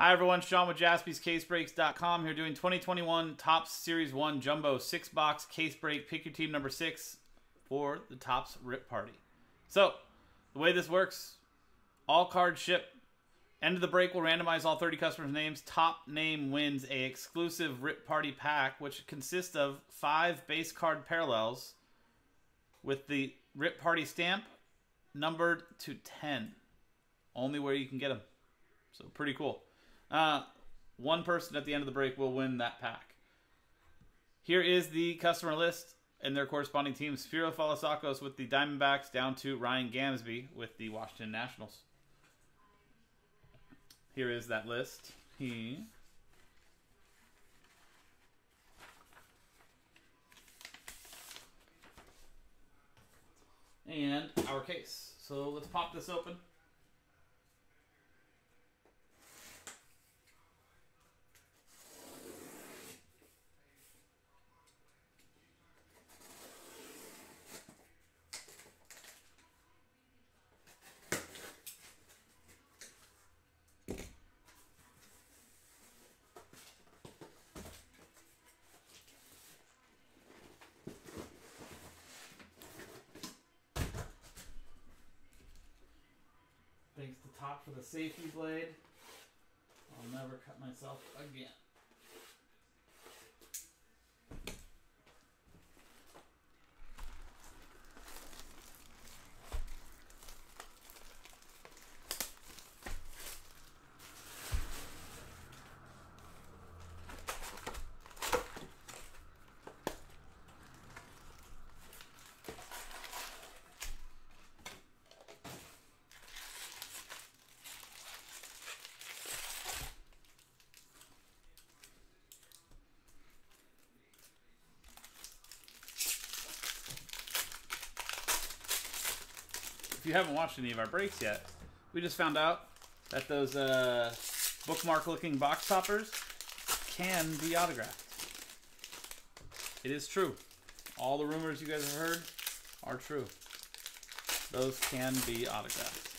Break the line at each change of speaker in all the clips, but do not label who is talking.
Hi everyone, Sean with jaspyscasebreaks.com here doing 2021 Topps Series 1 Jumbo 6 box case break. Pick your team number 6 for the Topps Rip Party. So, the way this works, all cards ship. End of the break, we'll randomize all 30 customers' names. Top name wins a exclusive Rip Party pack, which consists of five base card parallels with the Rip Party stamp numbered to 10. Only where you can get them. So, pretty cool. Uh, one person at the end of the break will win that pack. Here is the customer list and their corresponding teams. Spiro Falasakos with the Diamondbacks down to Ryan Gamsby with the Washington Nationals. Here is that list. He and our case. So let's pop this open. Thanks to Topps for the safety blade. I'll never cut myself again. If you haven't watched any of our breaks yet, we just found out that those uh, bookmark looking box toppers can be autographed. It is true. All the rumors you guys have heard are true. Those can be autographed.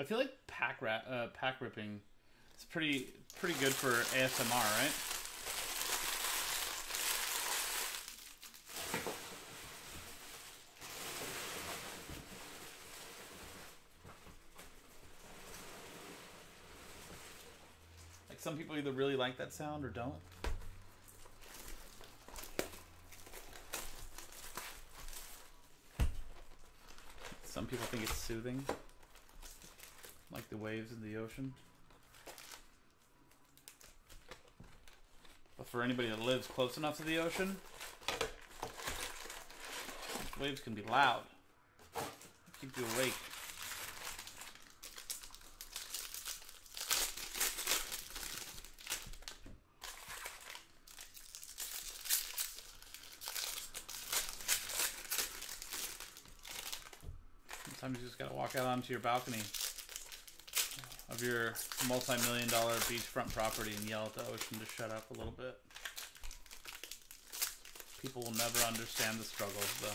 I feel like pack ra- uh, pack ripping is pretty pretty good for ASMR, right? Like some people either really like that sound or don't. Some people think it's soothing, waves in the ocean. But for anybody that lives close enough to the ocean, waves can be loud. Keep you awake. Sometimes you just gotta walk out onto your balcony of your multi-million dollar beachfront property and yell at the ocean to shut up a little bit. People will never understand the struggles though.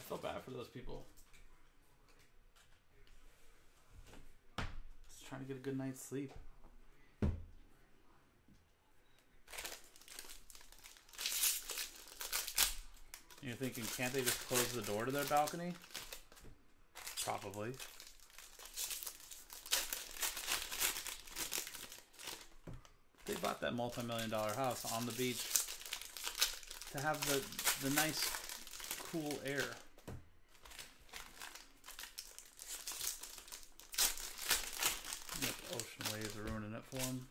I feel bad for those people. Just trying to get a good night's sleep. Thinking, can't they just close the door to their balcony? Probably. They bought that multi-million dollar house on the beach to have the the nice, cool air. Let the ocean waves are ruining it for them.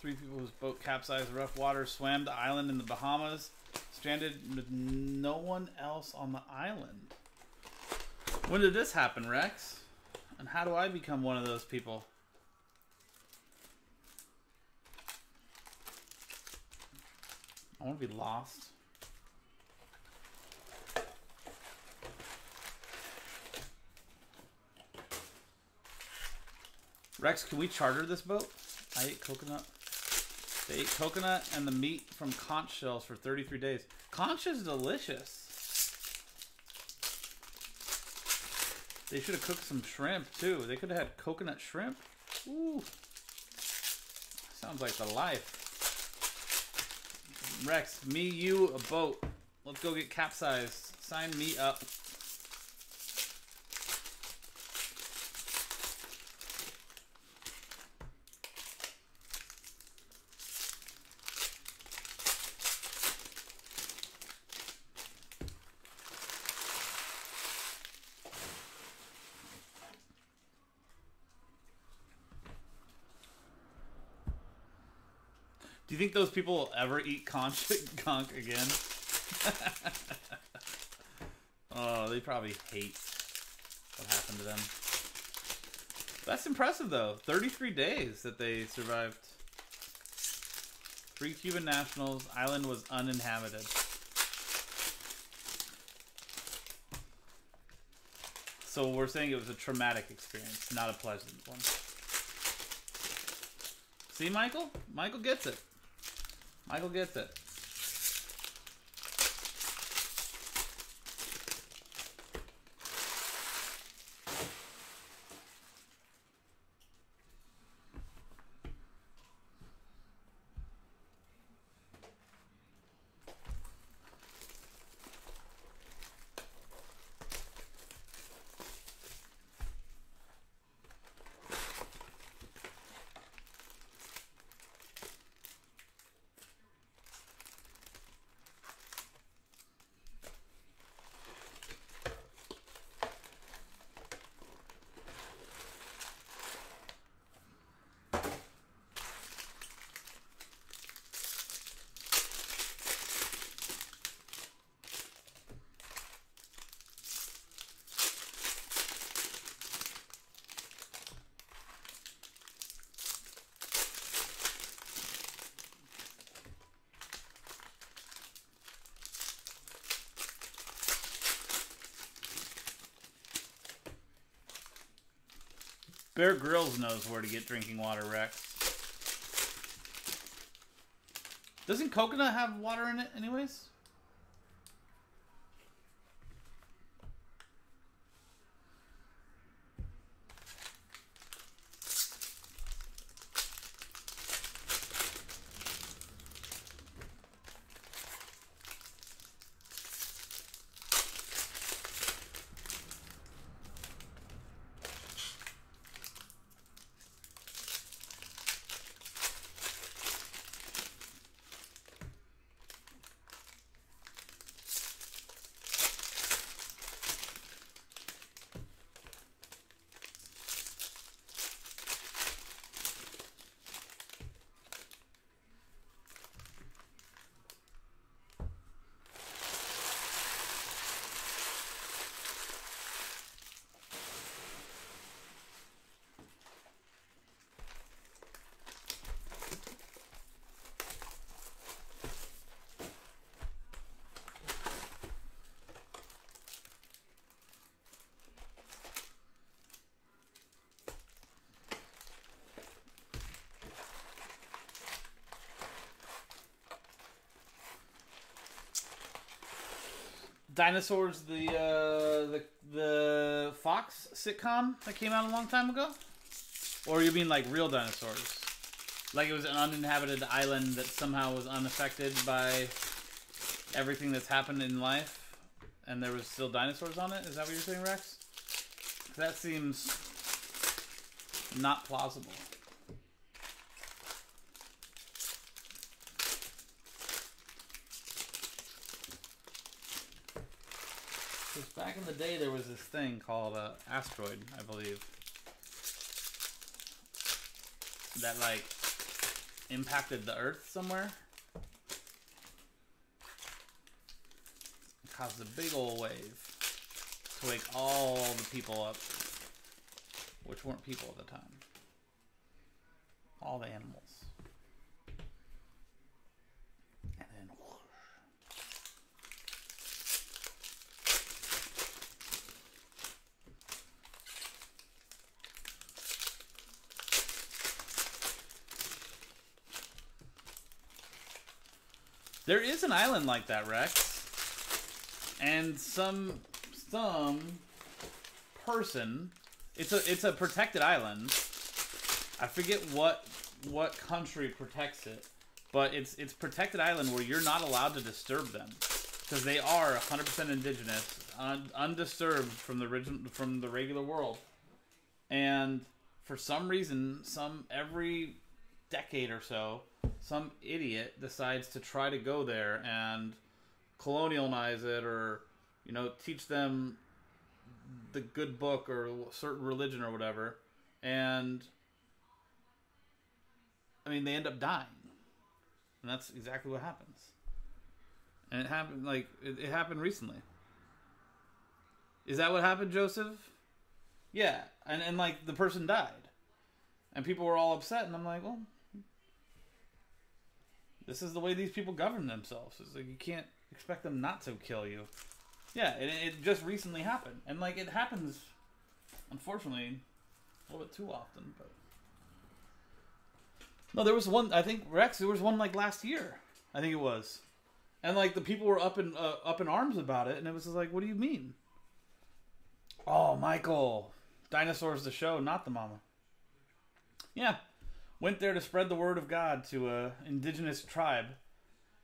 Three people whose boat capsized rough water swam the island in the Bahamas, stranded with no one else on the island. When did this happen, Rex? And how do I become one of those people? I want to be lost. Rex, can we charter this boat? I ate coconut. They ate coconut and the meat from conch shells for 33 days. Conch is delicious. They should have cooked some shrimp too. They could have had coconut shrimp. Ooh. Sounds like the life. Rex, me, you, a boat. Let's go get capsized. Sign me up. Think those people will ever eat conch conch again? oh, they probably hate what happened to them. That's impressive, though. 33 days that they survived. Three Cuban nationals. Island was uninhabited. So we're saying it was a traumatic experience, not a pleasant one. See, Michael? Michael gets it. Michael gets it. Bear Grylls knows where to get drinking water, Rex. Doesn't coconut have water in it, anyways? Dinosaurs, the uh, the the Fox sitcom that came out a long time ago, or you mean like real dinosaurs? Like it was an uninhabited island that somehow was unaffected by everything that's happened in life, and there was still dinosaurs on it. Is that what you're saying, Rex? That seems not plausible. Because back in the day, there was this thing called uh, asteroid, I believe, that like impacted the Earth somewhere. It caused a big old wave to wake all the people up, which weren't people at the time. All the animals. And then whoosh. There is an island like that, Rex. And some some person it's a it's a protected island. I forget what what country protects it, but it's it's protected island where you're not allowed to disturb them because they are 100% indigenous, un, undisturbed from the from the regular world. And for some reason, some every decade or so, some idiot decides to try to go there and colonialize it or you know teach them the good book or certain religion or whatever. And i mean they end up dying. And that's exactly what happens. And it happened like it, it happened recently. Is that what happened joseph? Yeah. And and like the person died. And people were all upset and i'm like well this is the way these people govern themselves. It's like you can't expect them not to kill you. Yeah, it, it just recently happened, and like it happens, unfortunately, a little bit too often. But no, there was one. I think Rex. There was one like last year. I think it was, and like the people were up in uh, up in arms about it, and it was just like, what do you mean? Oh, Michael, dinosaurs the show, not the mama. Yeah, went there to spread the word of God to a indigenous tribe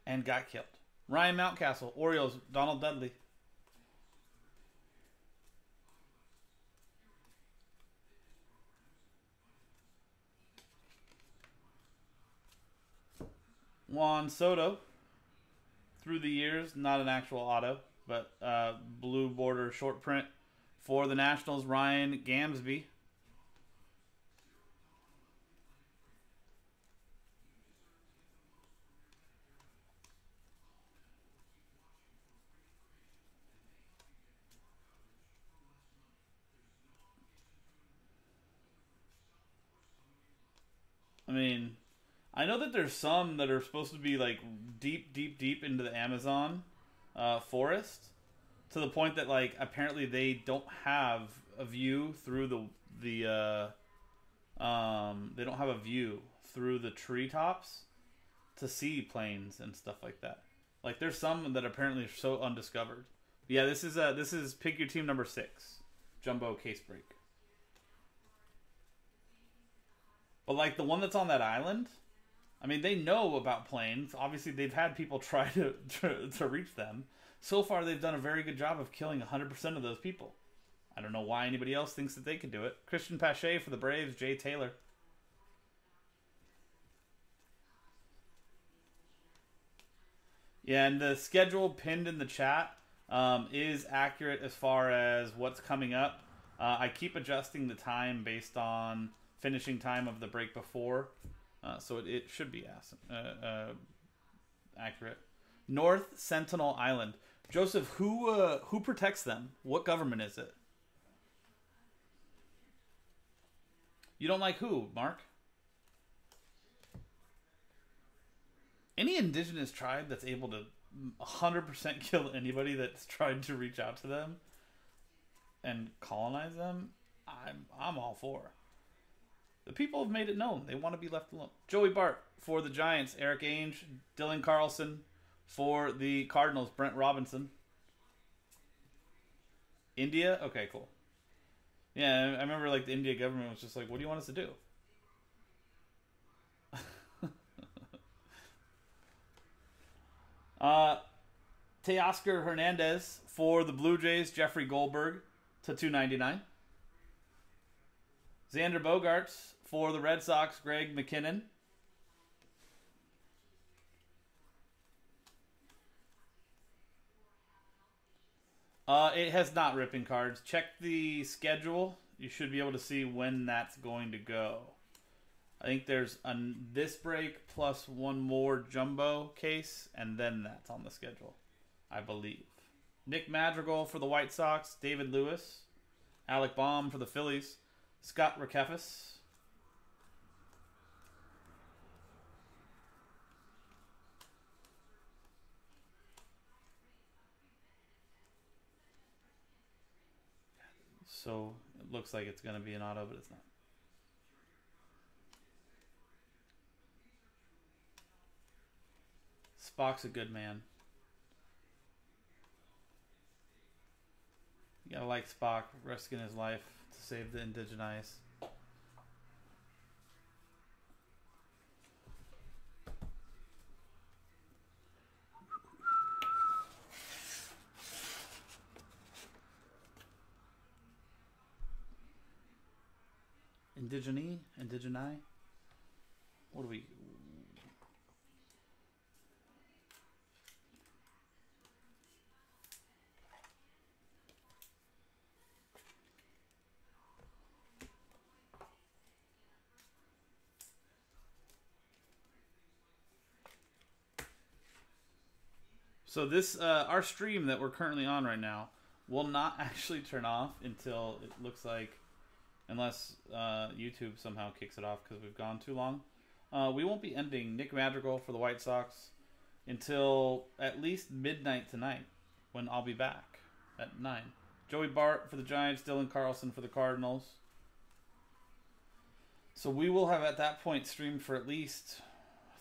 and got killed. Ryan Mountcastle, Orioles, Donald Dudley. Juan Soto, through the years, not an actual auto, but uh, blue border short print for the Nationals. Ryan Gamsby. I mean, I know that there's some that are supposed to be like deep, deep, deep into the Amazon uh, forest, to the point that like apparently they don't have a view through the the uh, they don't have a view through the treetops to see planes and stuff like that. Like there's some that apparently are so undiscovered. Yeah, this is uh this is pick your team number six, jumbo case break. But like the one that's on that island, I mean they know about planes. Obviously they've had people try to to, to reach them. So far they've done a very good job of killing 100% of those people. I don't know why anybody else thinks that they could do it. Christian Pache for the Braves, Jay Taylor. Yeah, and the schedule pinned in the chat um, is accurate as far as what's coming up. Uh, I keep adjusting the time based on finishing time of the break before, uh, so it, it, should be uh, uh, accurate. North Sentinel Island, Joseph. Who uh, who protects them? What government is it? You don't like who, Mark? Any indigenous tribe that's able to 100% kill anybody that's tried to reach out to them and colonize them, I'm I'm all for. The people have made it known they want to be left alone. Joey Bart for the Giants, Eric Ainge, Dylan Carlson for the Cardinals, Brent Robinson. India, okay, cool. Yeah, I remember like the India government was just like, "What do you want us to do?" uh, Teoscar Hernandez for the Blue Jays, Jeffrey Goldberg to two ninety nine. Xander Bogaerts for the Red Sox, Greg McKinnon. Uh, it has not ripping cards. Check the schedule. You should be able to see when that's going to go. I think there's a, this break plus one more jumbo case, and then that's on the schedule, I believe. Nick Madrigal for the White Sox, David Lewis, Alec Bohm for the Phillies, Scott Rokefis. So it looks like it's going to be an auto, but it's not. Spock's a good man. You gotta like Spock risking his life to save the indigenized. Indigeny? Indigeni? What do we... So this, uh, our stream that we're currently on right now, will not actually turn off until it looks like unless uh, YouTube somehow kicks it off because we've gone too long. Uh, we won't be ending Nick Madrigal for the White Sox until at least midnight tonight when I'll be back at 9. Joey Bart for the Giants, Dylan Carlson for the Cardinals. So we will have at that point streamed for at least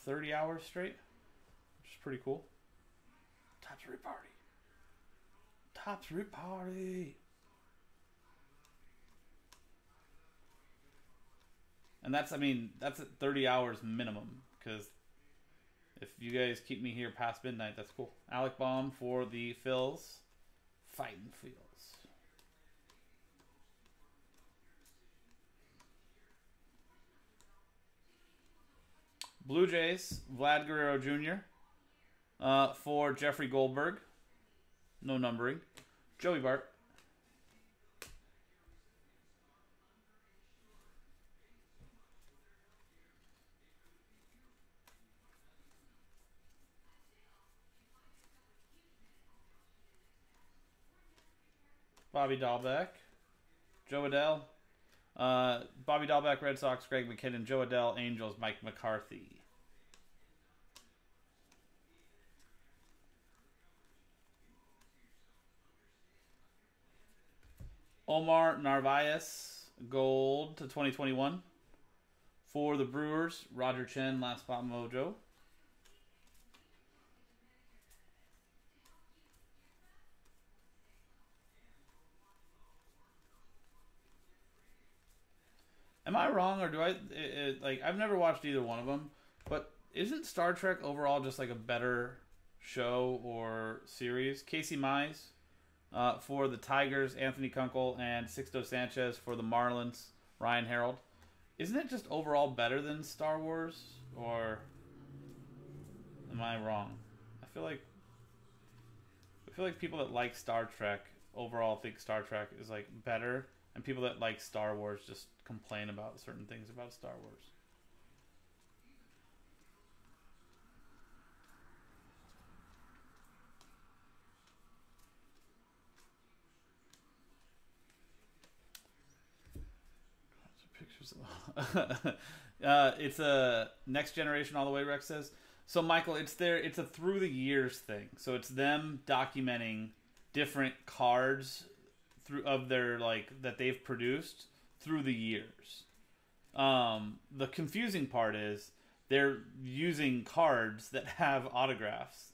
30 hours straight, which is pretty cool. Top three party. Top three party. And that's I mean that's at 30 hours minimum because if you guys keep me here past midnight, that's cool. Alec Bohm for the Phils, fighting Phils. Blue Jays, Vlad Guerrero Jr. Uh, for Jeffrey Goldberg, no numbering. Joey Bart. Bobby Dalbec, Jo Adell, uh, Bobby Dalbec, Red Sox, Greg McKinnon, Jo Adell, Angels, Mike McCarthy. Omar Narvaez, gold to 2021 For the Brewers, Roger Chen, Last Spot Mojo. Am I wrong, or do I it, it, like? I've never watched either one of them, but isn't Star Trek overall just like a better show or series? Casey Mize uh, for the Tigers, Anthony Kunkel, and Sixto Sanchez for the Marlins, Ryan Harold. Isn't it just overall better than Star Wars, or am I wrong? I feel like I feel like people that like Star Trek overall think Star Trek is like better, and people that like Star Wars just complain about certain things about Star Wars. Pictures. uh, it's a next generation all the way. Rex says. So Michael, it's there. It's a through the years thing. So it's them documenting different cards through of their like that they've produced through the years. Um, the confusing part is they're using cards that have autographs.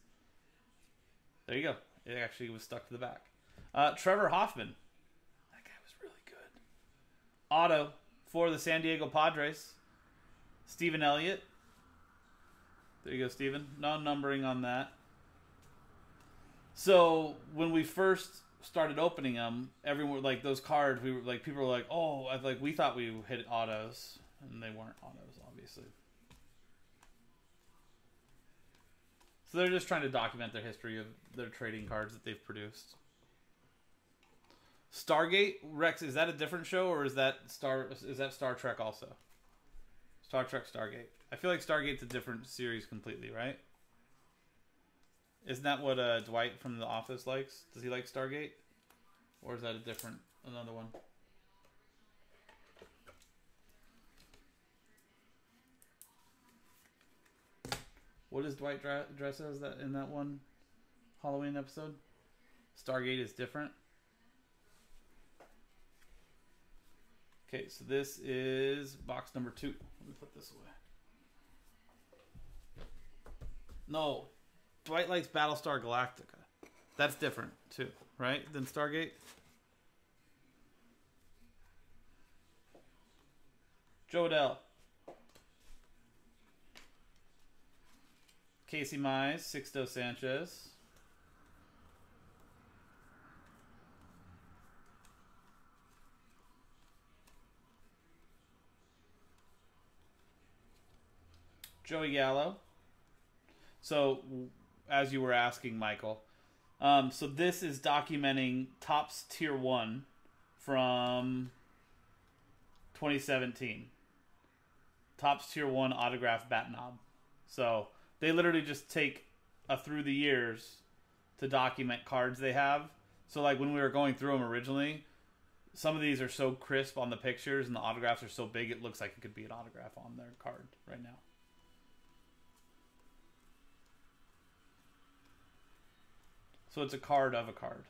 There you go. It actually was stuck to the back. Uh, Trevor Hoffman. That guy was really good. Auto for the San Diego Padres. Stephen Elliott. There you go, Stephen. No numbering on that. So when we first started opening them, everyone like those cards. We were like, people were like, "Oh, I, like we thought we hit autos, and they weren't autos, obviously." So they're just trying to document their history of their trading cards that they've produced. Stargate Rex is that a different show or is that Star is that Star Trek also? Star Trek Stargate. I feel like Stargate's a different series completely, right? Isn't that what uh, Dwight from The Office likes? Does he like Stargate, or is that a different another one? What does Dwight dress as that in that one Halloween episode? Stargate is different. Okay, so this is box number two. Let me put this away. No, Dwight likes Battlestar Galactica. That's different too, right? Than Stargate. Jo Adell. Casey Mize, Sixto Sanchez. Joey Gallo. So as you were asking, Michael. Um, so this is documenting Topps Tier One from 2017. Topps Tier One autograph bat knob. So they literally just take a through the years to document cards they have. So like when we were going through them originally, some of these are so crisp on the pictures and the autographs are so big it looks like it could be an autograph on their card right now. So it's a card of a card.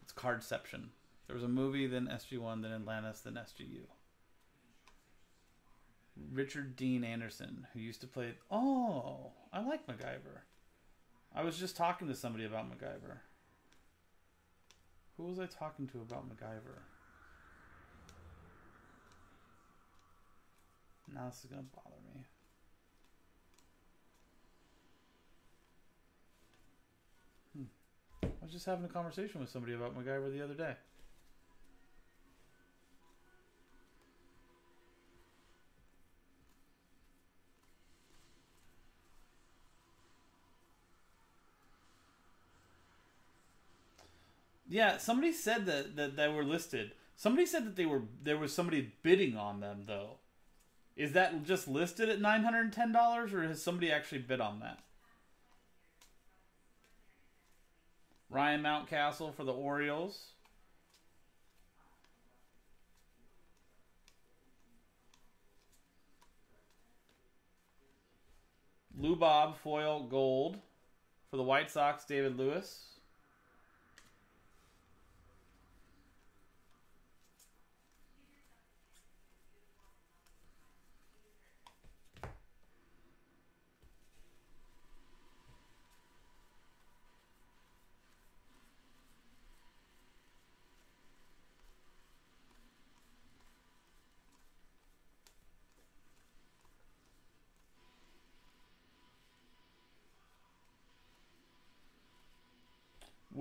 It's cardception. There was a movie, then SG1, then Atlantis, then SGU. Richard Dean Anderson, who used to play. Oh, I like MacGyver. I was just talking to somebody about MacGyver. Who was I talking to about MacGyver? Now this is going to bother me. I was just having a conversation with somebody about MacGyver the other day. Yeah, somebody said that, that they were listed. Somebody said that they were there was somebody bidding on them though. Is that just listed at nine hundred and ten dollars, or has somebody actually bid on that? Ryan Mountcastle for the Orioles. Lou Bob foil gold for the White Sox, David Lewis.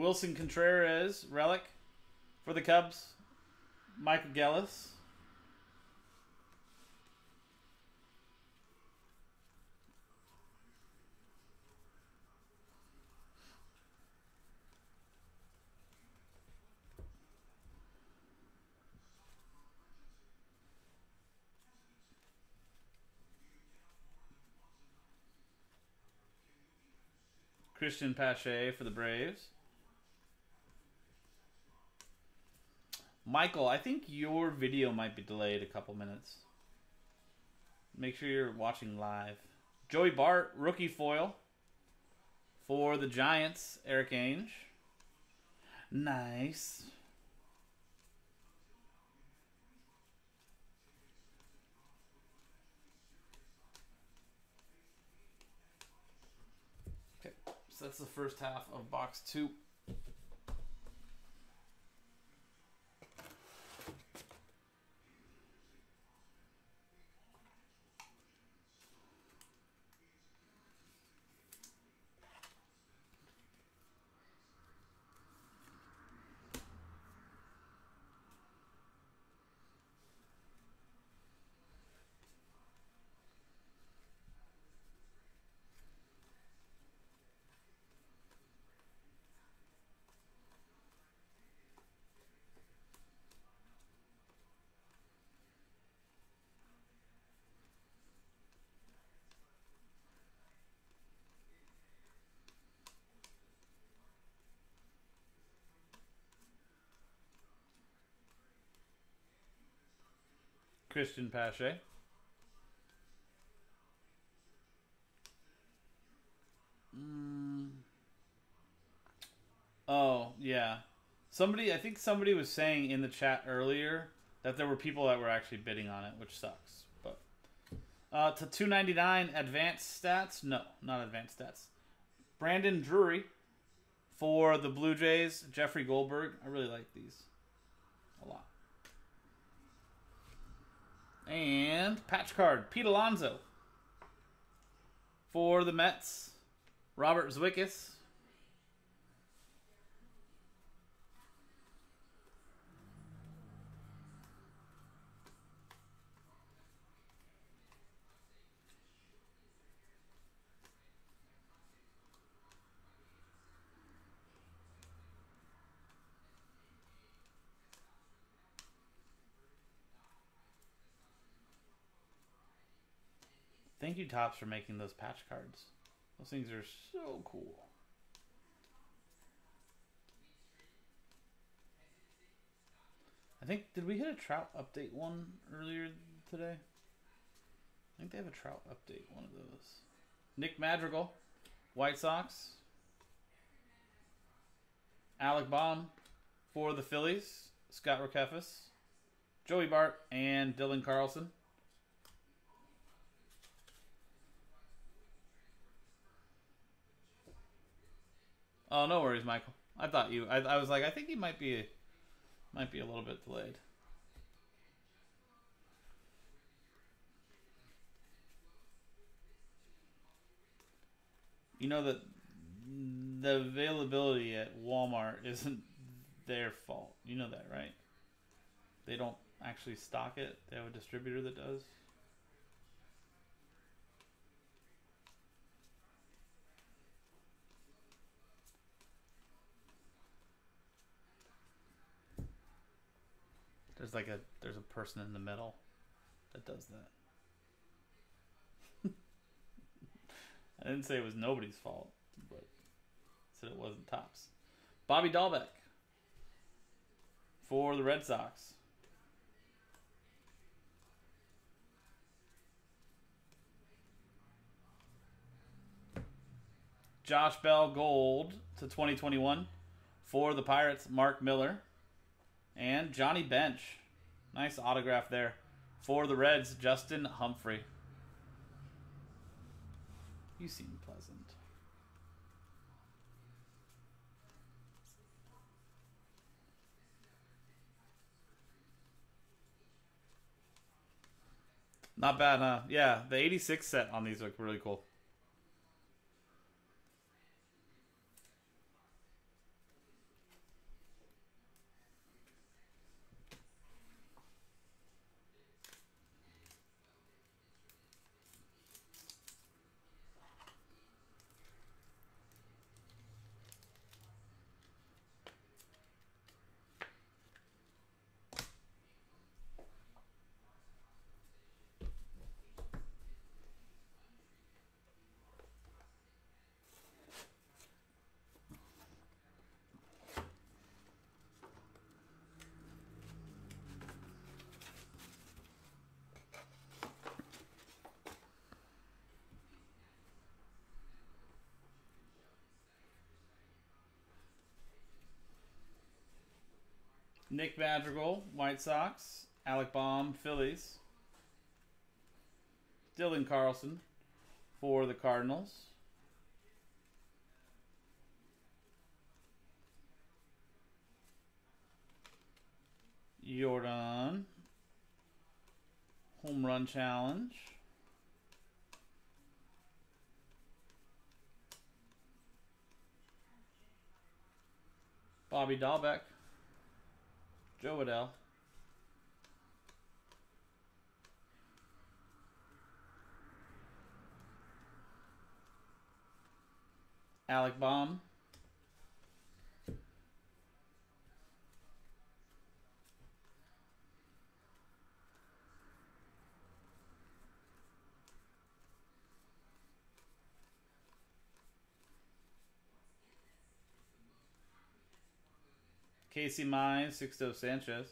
Willson Contreras, relic for the Cubs. Michael Gellis. Christian Pache for the Braves. Michael, I think your video might be delayed a couple minutes. Make sure you're watching live. Joey Bart, rookie foil for the Giants, Eric Ainge. Nice. Okay, so that's the first half of box two. Christian Pache. Mm. Oh, yeah. Somebody, I think somebody was saying in the chat earlier that there were people that were actually bidding on it, which sucks. But uh, to 299 advanced stats? No, not advanced stats. Brandon Drury for the Blue Jays, Jeffrey Goldberg. I really like these a lot. And patch card, Pete Alonso. For the Mets, Robert Zwickis. Thank you, Topps, for making those patch cards. Those things are so cool. I think, did we hit a Trout update one earlier today? I think they have a Trout update, one of those. Nick Madrigal, White Sox. Alec Bohm for the Phillies, Scott Rokefis, Joey Bart, and Dylan Carlson. Oh, no worries, Michael. I thought you. I, I was like, I think he might be, might be a little bit delayed. You know that the availability at Walmart isn't their fault. You know that, right? They don't actually stock it. They have a distributor that does. There's like a there's a person in the middle that does that. I didn't say it was nobody's fault, but I said it wasn't Topps. Bobby Dalbec for the Red Sox. Josh Bell Gold to 2021 for the Pirates, Mark Miller. And Johnny Bench. Nice autograph there. For the Reds, Justin Humphrey. You seem pleasant. Not bad, huh? Yeah, the 86 set on these look really cool. Nick Madrigal, White Sox. Alec Bohm, Phillies. Dylan Carlson for the Cardinals. Jordan. Home run challenge. Bobby Dalbec. Jo Adell. Alec Bohm. Casey Mize, Sixto Sanchez.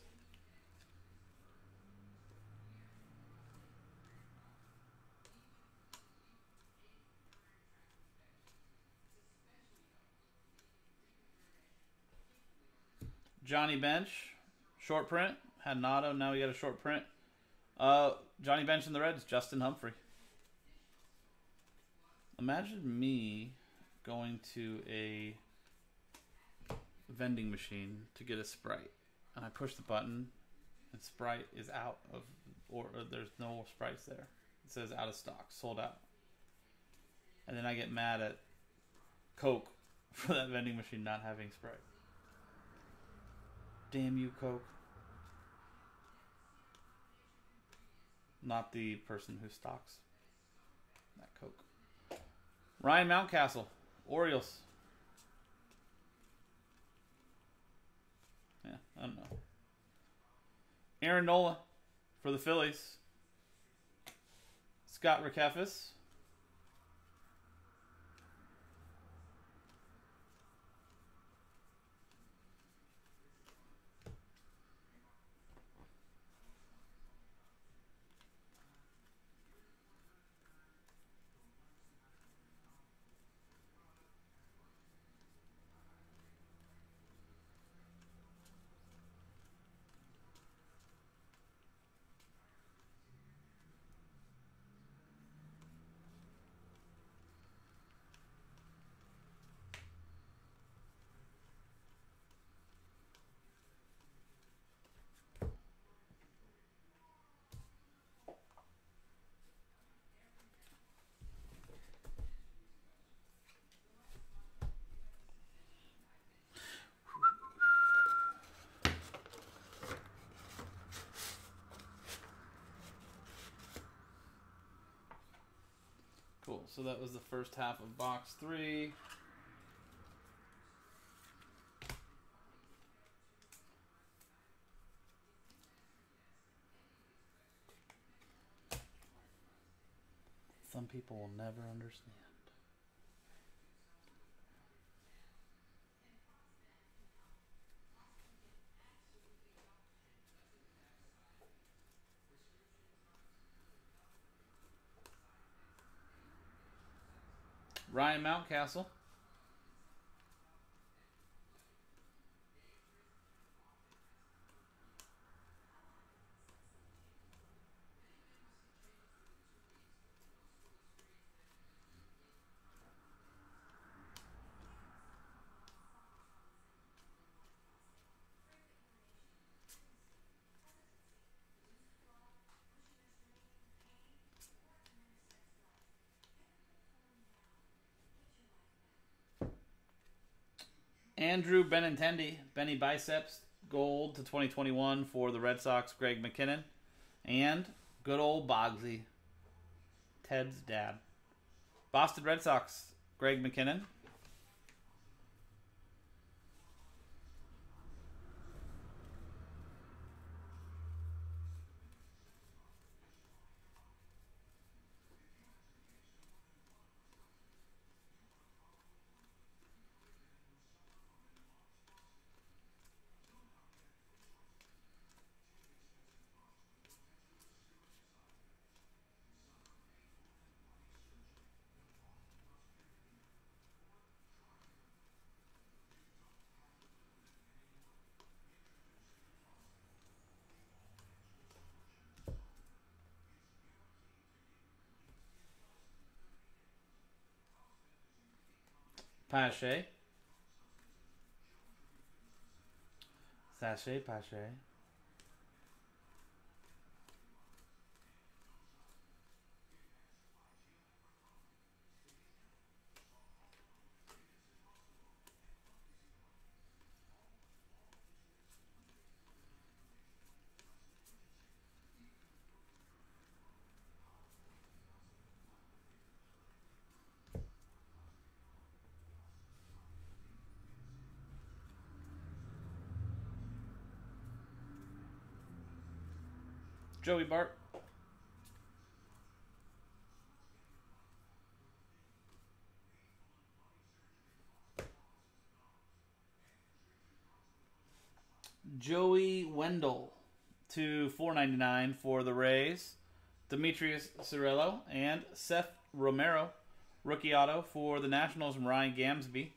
Johnny Bench, short print. Had an auto, now we got a short print. Uh, Johnny Bench in the Reds, Justin Humphrey. Imagine me going to a vending machine to get a Sprite. And I push the button, and Sprite is out of, or, or there's no Sprites there. It says out of stock, sold out. And then I get mad at Coke for that vending machine not having Sprite. Damn you, Coke. Not the person who stocks that Coke. Ryan Mountcastle, Orioles. Yeah, I don't know. Aaron Nola for the Phillies. Scott Rikefis. Cool. So that was the first half of box three. Some people will never understand. Ryan Mountcastle. Andrew Benintendi, Benny Biceps, gold to 2021 for the Red Sox, Greg McKinnon. And good old Bogsy, Ted's dad. Boston Red Sox, Greg McKinnon. Pache. Sachet, Pache. Joey Bart. Joey Wendle to 4.99 for the Rays. Demetrius Cirillo and Seth Romero, rookie auto for the Nationals. Ryan Gamsby.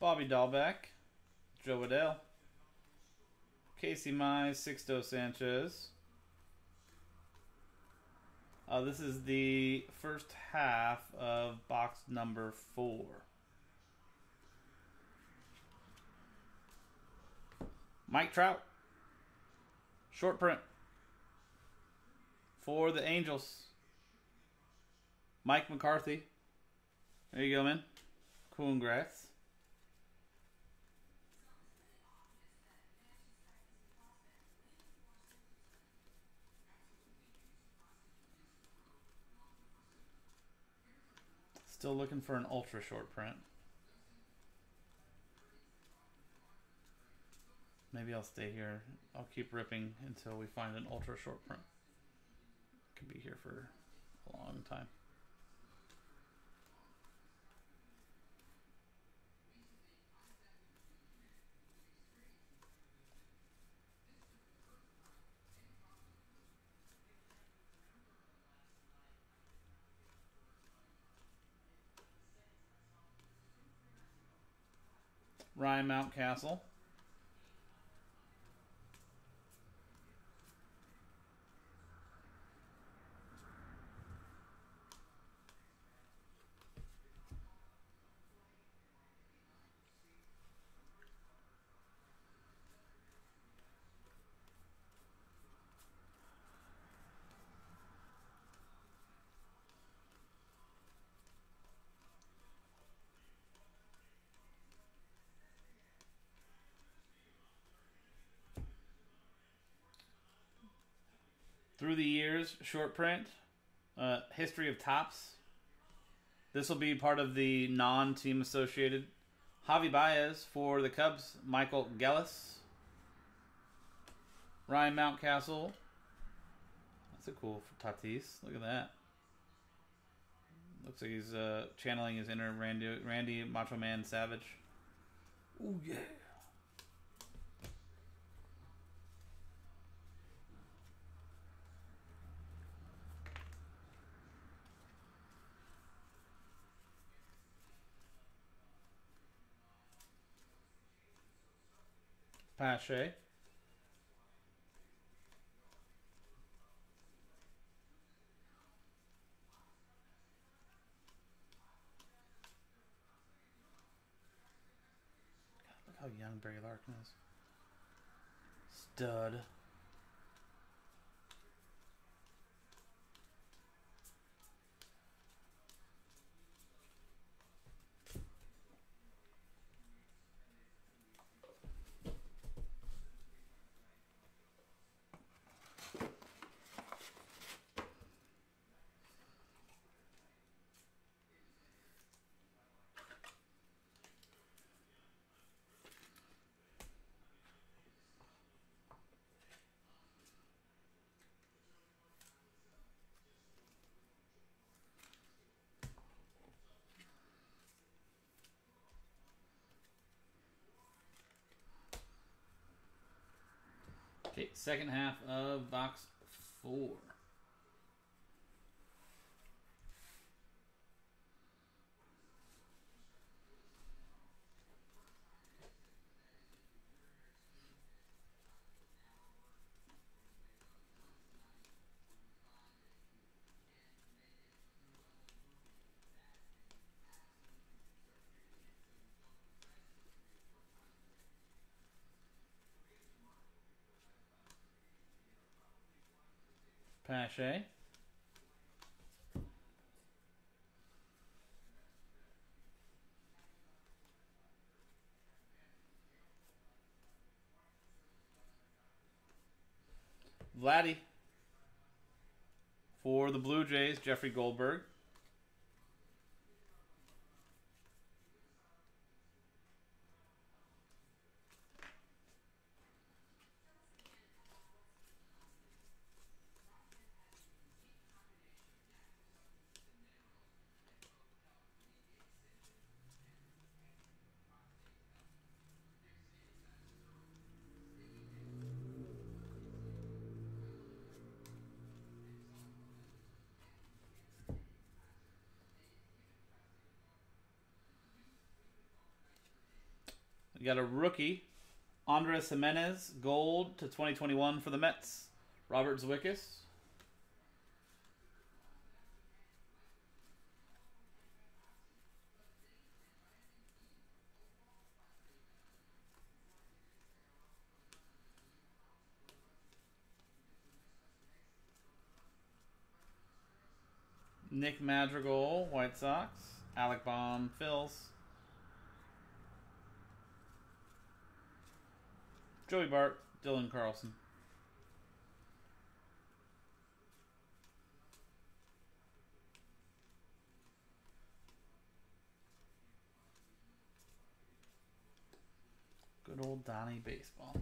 Bobby Dalbec, Jo Adell, Casey Mize, Sixto Sanchez. Uh, this is the first half of box number four. Mike Trout, short print for the Angels. Mike McCarthy. There you go, man. Congrats. Still looking for an ultra short print. Maybe I'll stay here. I'll keep ripping until we find an ultra short print. Could be here for a long time. Ryan Mountcastle. Through the years, short print, uh, history of Topps. This will be part of the non-team associated. Javi Baez for the Cubs. Michael Gellis. Ryan Mountcastle. That's a cool Tatis. Look at that. Looks like he's uh, channeling his inner Randy, Randy Macho Man Savage. Oh yeah. Pache. look how young Barry Larkin is. Stud. Second half of box four. Pache. Eh? Vladdy. For the Blue Jays, Jeffrey Goldberg. Got a rookie, Andres Gimenez, gold to 2021 for the Mets. Robert Zwickis. Nick Madrigal, White Sox. Alec Bohm, Phils. Joey Bart, Dylan Carlson. Good old Donnie baseball.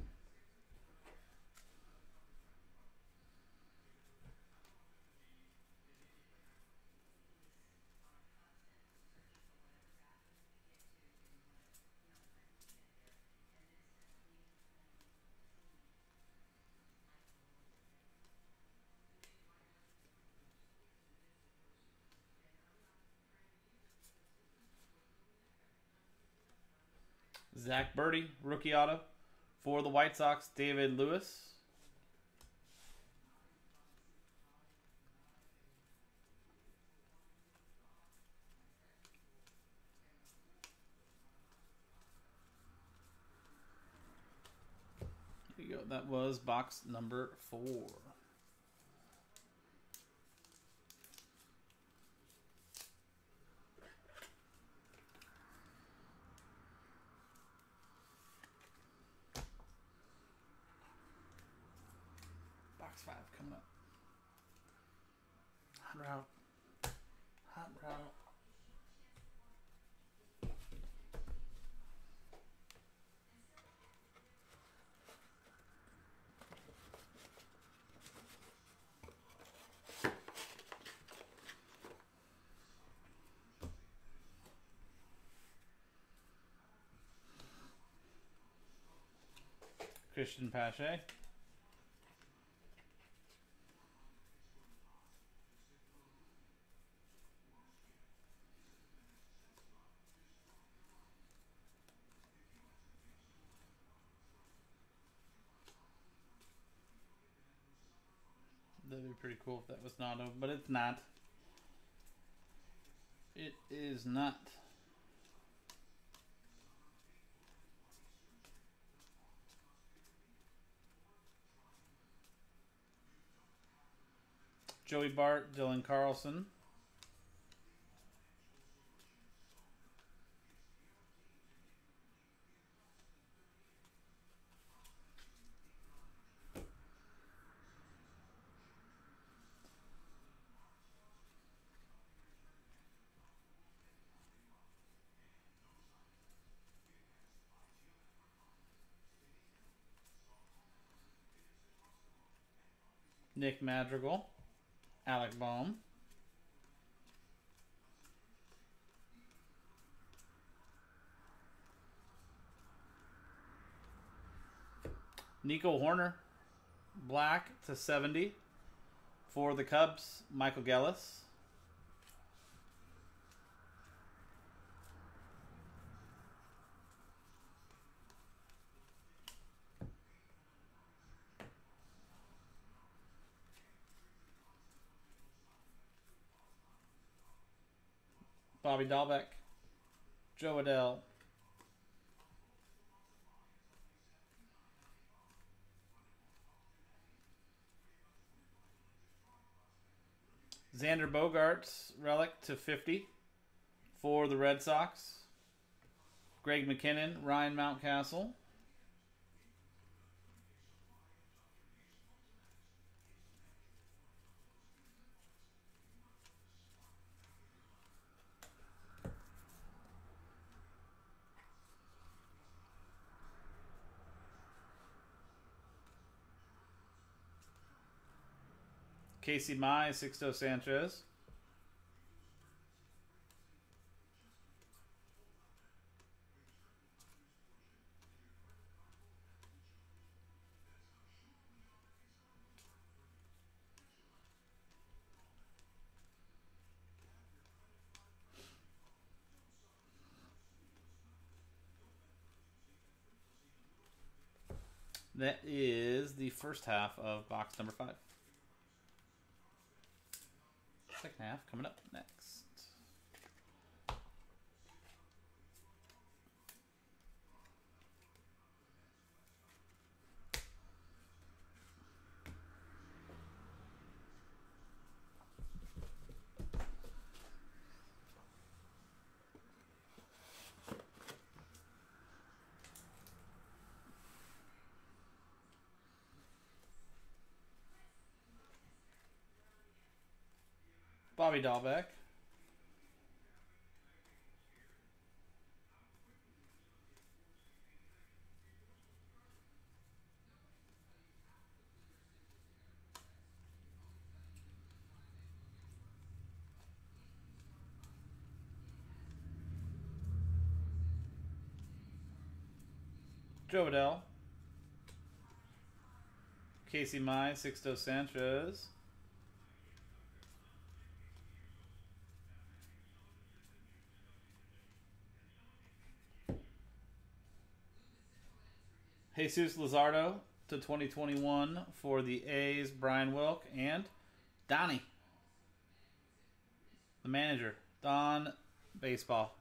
Zack Burdi, rookie auto. For the White Sox, David Lewis. There you go. That was box number four. Box five coming up. Hot route. Hot route. Christian Pache. That'd be pretty cool if that was not but it's not. It is not. Joey Bart, Dylan Carlson. Nick Madrigal, Alec Bohm. Nico Hoerner, black to 70 for the Cubs, Michael Gellis. Bobby Dalbec, Jo Adell, Xander Bogaerts, relic to 50 for the Red Sox. Greg McKinnon, Ryan Mountcastle. Casey Mize, Sixto Sanchez. That is the first half of box number five. Second half coming up next. Bobby Dalbec. Jo Adell. Casey Mize, Sixto Sanchez. Jesus Luzardo to 2021 for the A's, Brian Wilk, and Donnie, the manager, Don Baseball.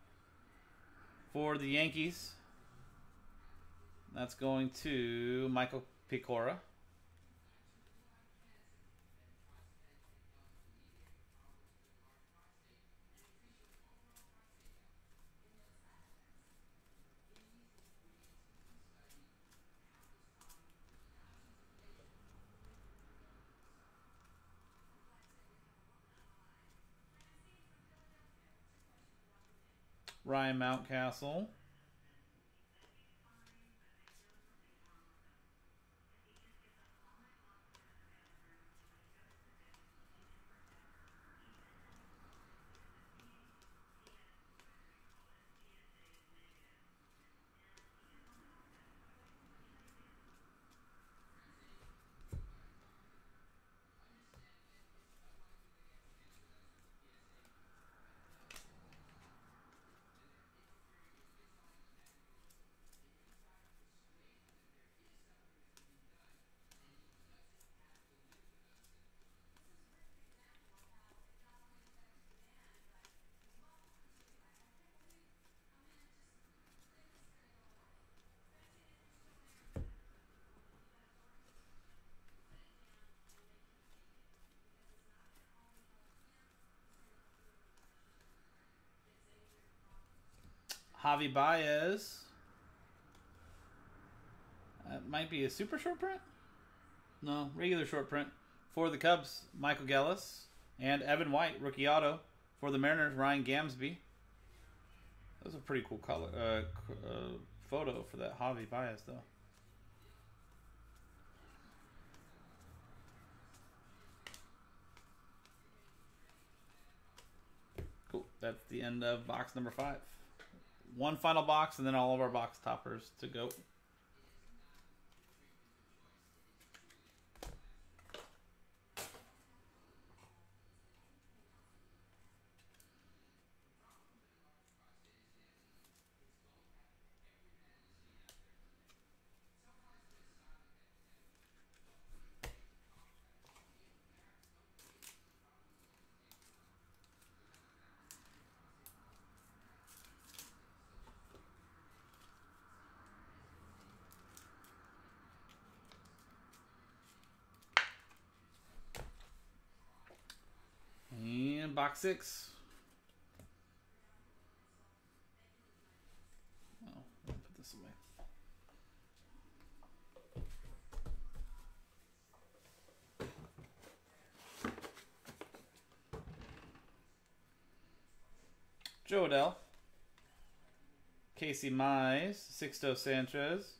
For the Yankees, that's going to Michael Pecora. Ryan Mountcastle. Javi Baez. That might be a super short print. No, regular short print. For the Cubs, Michael Gellis. And Evan White, rookie auto. For the Mariners, Ryan Gamsby. That was a pretty cool color uh, uh, photo for that Javi Baez, though. Cool. That's the end of box number five one final box and then all of our box toppers to go. Box six. Oh, put this away. Jo Adell. Casey Mize. Sixto Sanchez.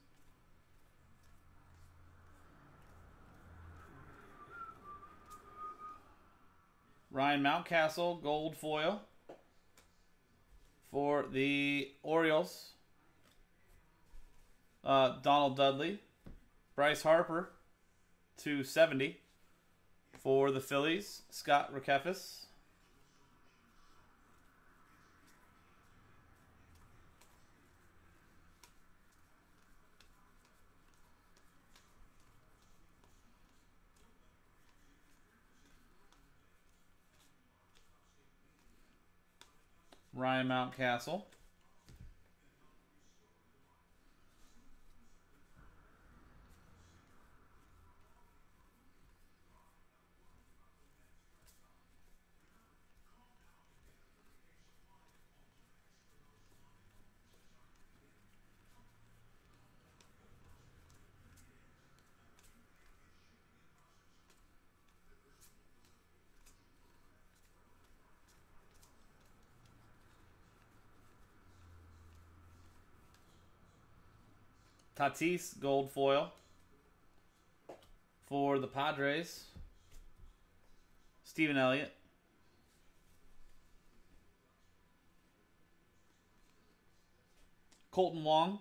Ryan Mountcastle, gold foil for the Orioles. Uh, Donald Dudley, Bryce Harper, 270 for the Phillies. Scott Rokefis. Ryan Mountcastle. Tatis gold foil for the Padres. Stephen Elliott. Kolten Wong,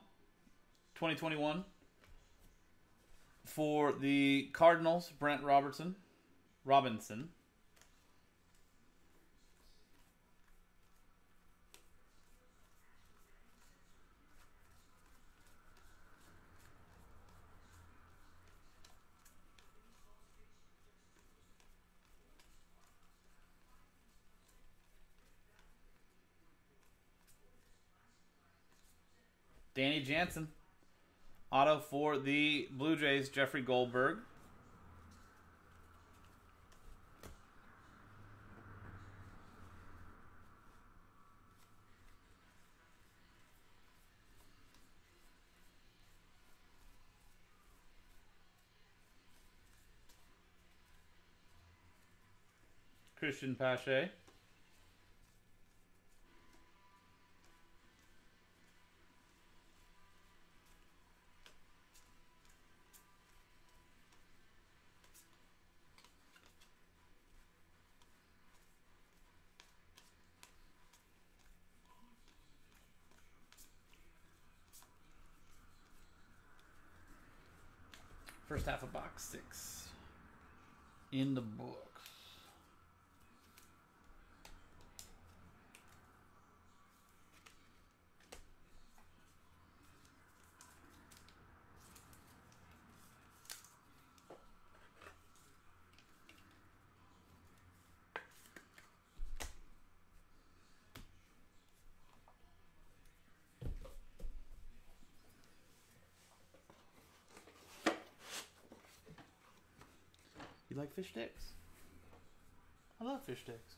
2021. For the Cardinals, Brent Robertson. Robinson. Danny Jansen. Auto for the Blue Jays, Jeffrey Goldberg. Christian Pache. First half of six. In the books. You like fish sticks? I love fish sticks.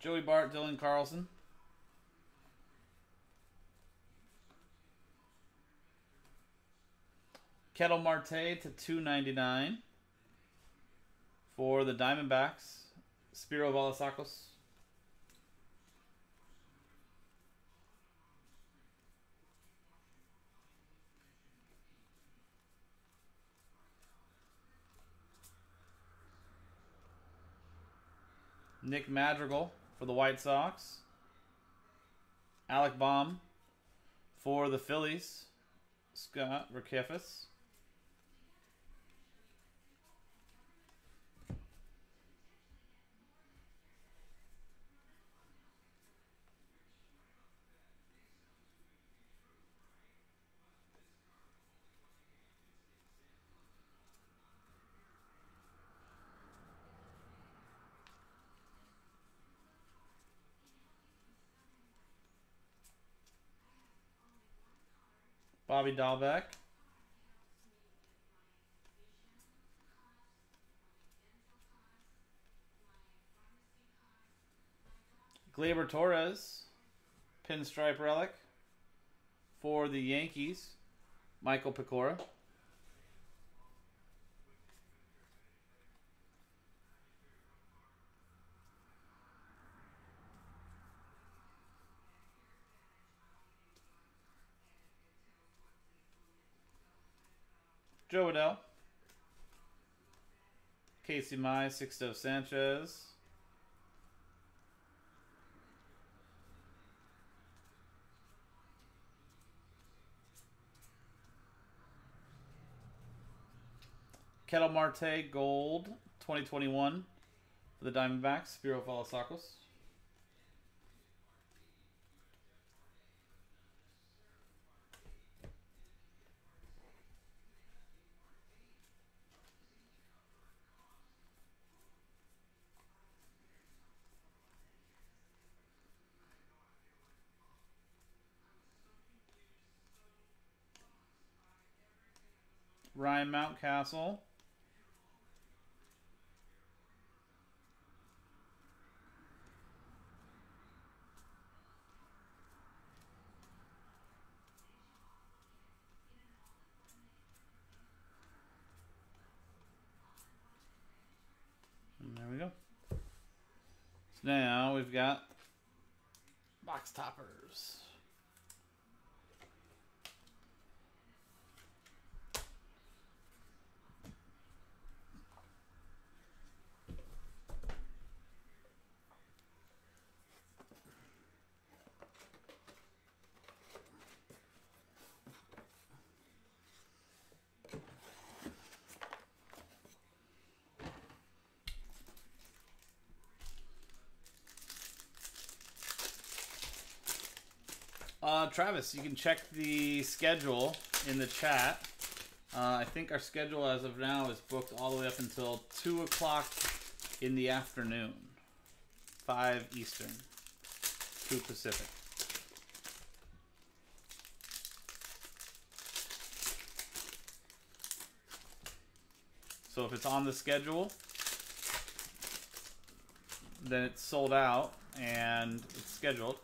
Joey Bart, Dylan Carlson. Ketel Marte to 299 for the Diamondbacks. Spiro Valasakos. Nick Madrigal for the White Sox. Alec Bohm for the Phillies. Scott Rokefis. Bobby Dalbec. Gleyber Torres, pinstripe relic for the Yankees, Michael Pecora. Jo Adell. Casey Mize, Sixto Sanchez. Ketel Marte Gold 2021 for the Diamondbacks, Spiro Falasakos. Ryan Mountcastle. And there we go. So now we've got box toppers. Uh, Travis, you can check the schedule in the chat. Uh, I think our schedule as of now is booked all the way up until 2 o'clock in the afternoon. 5 Eastern, 2 Pacific. So if it's on the schedule, then it's sold out and it's scheduled.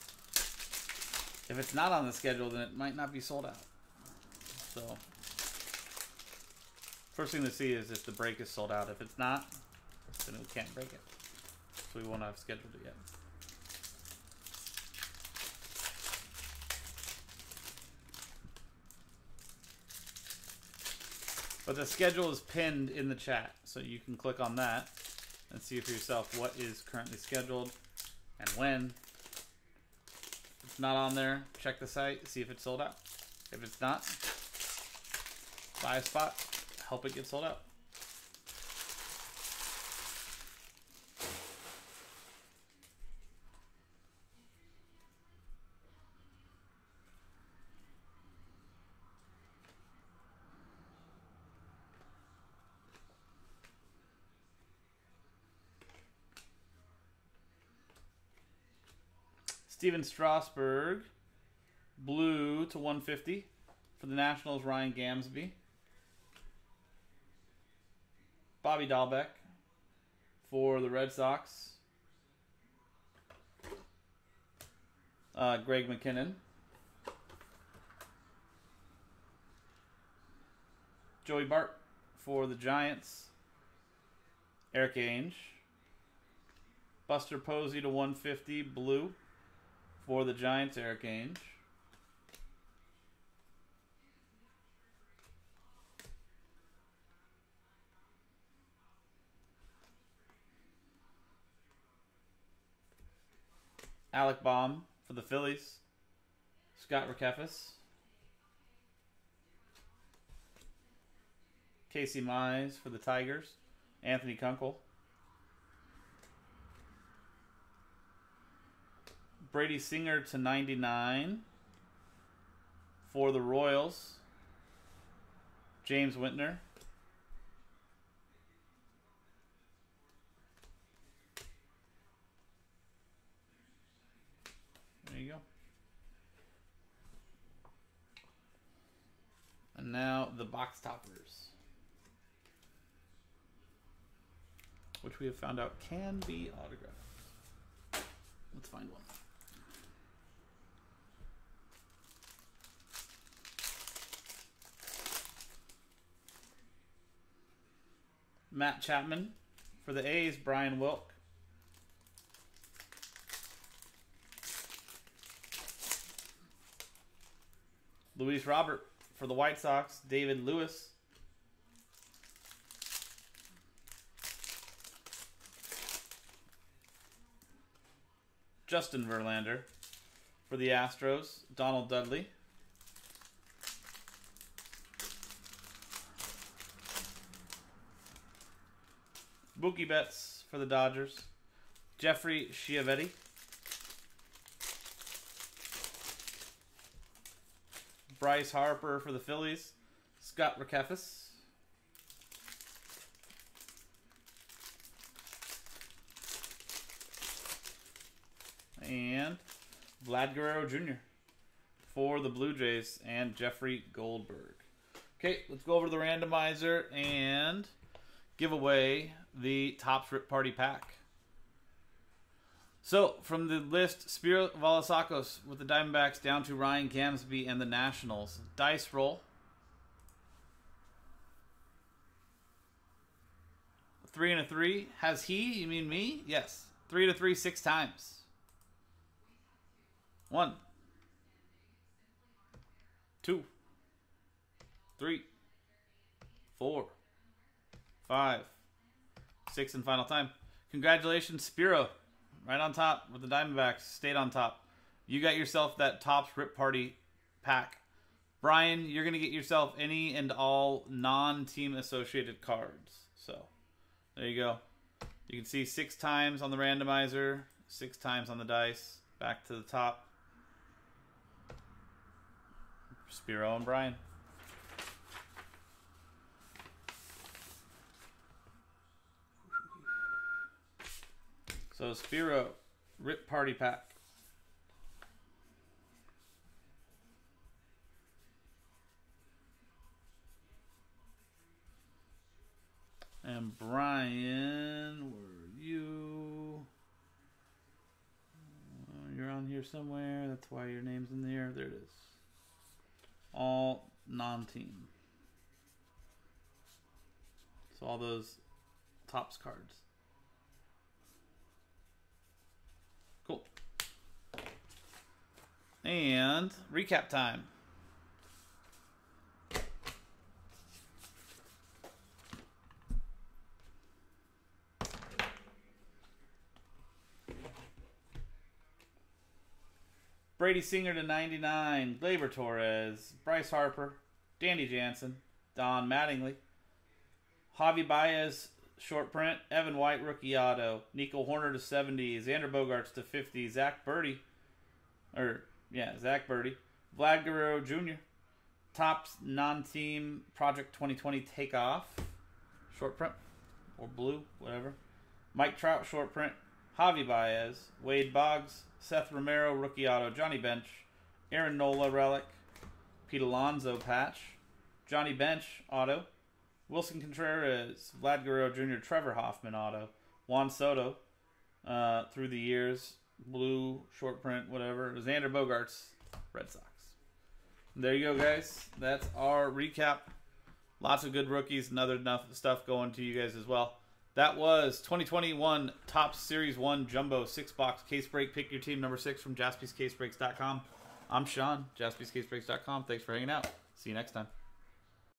If it's not on the schedule, then it might not be sold out. So, first thing to see is if the break is sold out. If it's not, then we can't break it. So we won't have scheduled it yet. But the schedule is pinned in the chat, so you can click on that and see for yourself what is currently scheduled and when. Not on there, check the site, see if it's sold out. If it's not, buy a spot, help it get sold out. Stephen Strasburg, blue to 150 for the Nationals. Ryan Gamsby, Bobby Dalbec for the Red Sox. Uh, Greg McKinnon. Joey Bart for the Giants. Eric Ainge. Buster Posey to 150, blue for the Giants, Eric Ainge. Alec Bohm for the Phillies. Scott Rakefis. Casey Mize for the Tigers. Anthony Kunkel. Brady Singer to 99 for the Royals. James Whitner. There you go. And now the box toppers. Which we have found out can be autographed. Let's find one. Matt Chapman for the A's, Brian Wilk. Luis Robert for the White Sox, David Lewis. Justin Verlander for the Astros, Donald Dudley. Mookie Betts for the Dodgers, Jeffrey Chiavetti. Bryce Harper for the Phillies. Scott Rokefis. And Vlad Guerrero Jr. for the Blue Jays and Jeffrey Goldberg. Okay, let's go over to the randomizer and give away the Topps Rip Party pack. So, from the list, Spiro Valasakos with the Diamondbacks down to Ryan Gamsby and the Nationals. Dice roll. Three and a three. Has he? You mean me? Yes. Three to three, six times. One. Two. Three. Four. Five. Six and final time. Congratulations, Spiro right on top with the Diamondbacks. Stayed on top. You got yourself that Topps Rip Party pack. Brian, you're going to get yourself any and all non team associated cards. So there you go. You can see six times on the randomizer, six times on the dice. Back to the top. Spiro and Brian. So Spiro, Rip Party Pack. And Brian, where are you? Uh, you're on here somewhere. That's why your name's in there. There it is. All non-team. So all those Topps cards. Cool. And recap time. Brady Singer to 99, Gleyber Torres, Bryce Harper, Danny Jansen, Don Mattingly, Javy Baez short print, Evan White rookie auto, Nico Hoerner to 70, Xander Bogaerts to 50, Zack Burdi, or yeah, Zack Burdi, Vlad Guerrero Jr., Topps non-team Project 2020 takeoff, short print, or blue, whatever. Mike Trout short print, Javy Baez, Wade Boggs, Seth Romero rookie auto, Johnny Bench, Aaron Nola relic, Pete Alonso patch, Johnny Bench auto, Willson Contreras, Vlad Guerrero Jr., Trevor Hoffman auto, Juan Soto uh, through the years, blue, short print, whatever. Xander Bogaerts, Red Sox. There you go, guys. That's our recap. Lots of good rookies and other stuff going to you guys as well. That was 2021 Topps Series 1 Jumbo 6 box case break. Pick your team number 6 from jaspyscasebreaks.com. I'm Sean, jaspyscasebreaks.com. Thanks for hanging out. See you next time.